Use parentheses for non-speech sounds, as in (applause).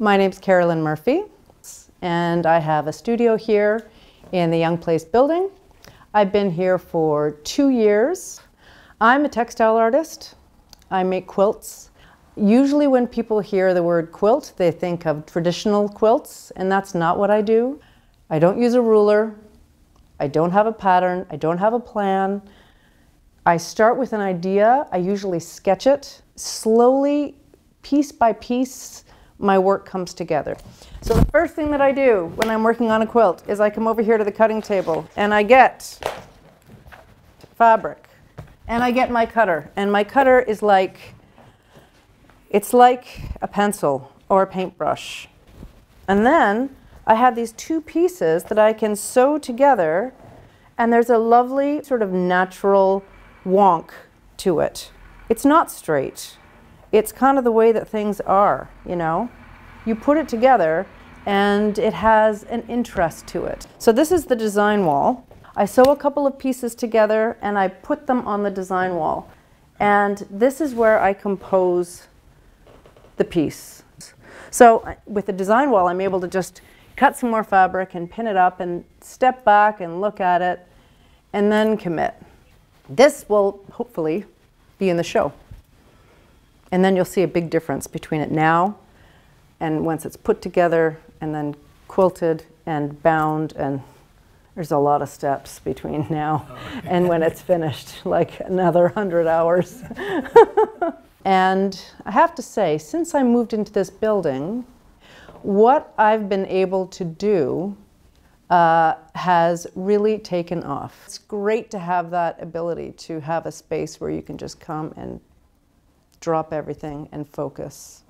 My name's Carolyn Murphy, and I have a studio here in the Youngplace building. I've been here for two years. I'm a textile artist. I make quilts. Usually when people hear the word quilt, they think of traditional quilts, and that's not what I do. I don't use a ruler. I don't have a pattern. I don't have a plan. I start with an idea. I usually sketch it. Slowly, piece by piece, my work comes together. So the first thing that I do when I'm working on a quilt is I come over here to the cutting table and I get fabric and I get my cutter and my cutter is like it's like a pencil or a paintbrush. And then I have these two pieces that I can sew together and there's a lovely sort of natural wonk to it. It's not straight it's kind of the way that things are, you know? You put it together and it has an interest to it. So this is the design wall. I sew a couple of pieces together and I put them on the design wall. And this is where I compose the piece. So uh, with the design wall, I'm able to just cut some more fabric and pin it up and step back and look at it and then commit. This will hopefully be in the show. And then you'll see a big difference between it now and once it's put together and then quilted and bound and there's a lot of steps between (laughs) now and when it's finished, (laughs) like another 100 hours. (laughs) and I have to say, since I moved into this building, what I've been able to do uh, has really taken off. It's great to have that ability to have a space where you can just come and drop everything and focus.